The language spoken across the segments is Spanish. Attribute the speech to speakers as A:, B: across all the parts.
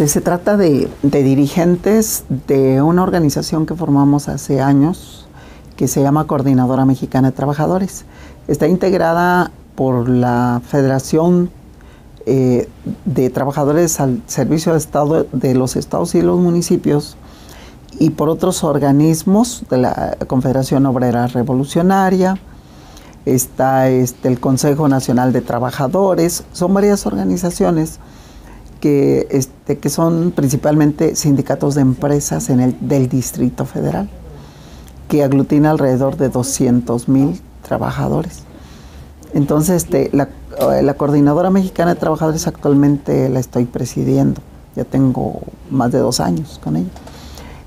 A: Este, se trata de, dirigentes de una organización que formamos hace años que se llama Coordinadora Mexicana de Trabajadores. Está integrada por la Federación eh, de Trabajadores al Servicio de Estado de los Estados y los municipios y por otros organismos de la Confederación Obrera Revolucionaria, está este, el Consejo Nacional de Trabajadores, son varias organizaciones que, este, que son principalmente sindicatos de empresas en el, del Distrito Federal, que aglutina alrededor de 200 mil trabajadores. Entonces, este, la, la, Coordinadora Mexicana de Trabajadores actualmente la estoy presidiendo, ya tengo más de dos años con ella.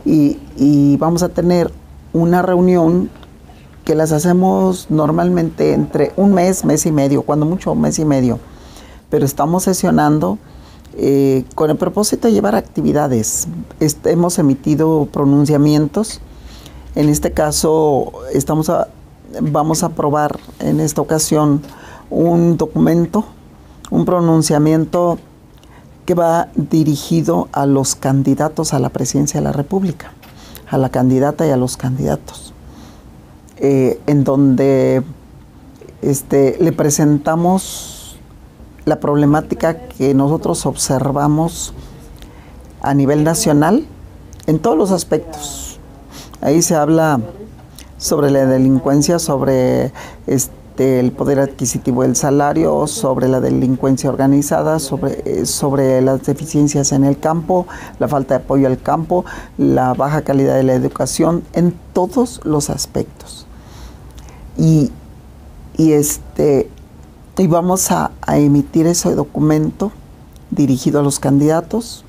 A: Y, y vamos a tener una reunión que las hacemos normalmente entre un mes, mes y medio, cuando mucho, mes y medio. Pero estamos sesionando eh, con el propósito de llevar actividades. Hemos emitido pronunciamientos. En este caso, estamos a, vamos a aprobar en esta ocasión un documento, un pronunciamiento que va dirigido a los candidatos a la presidencia de la República, a la candidata y a los candidatos, eh, en donde este, le presentamos la problemática que nosotros observamos a nivel nacional en todos los aspectos. Ahí se habla sobre la delincuencia, sobre este, el poder adquisitivo del salario, sobre la delincuencia organizada, sobre, eh, sobre las deficiencias en el campo, la falta de apoyo al campo, la baja calidad de la educación, en todos los aspectos. Y, y este, y vamos a, emitir ese documento dirigido a los candidatos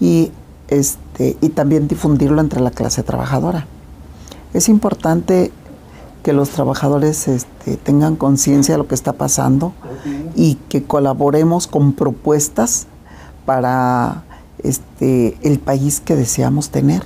A: y, este, y también difundirlo entre la clase trabajadora. Es importante que los trabajadores este, tengan conciencia de lo que está pasando y que colaboremos con propuestas para este, el país que deseamos tener.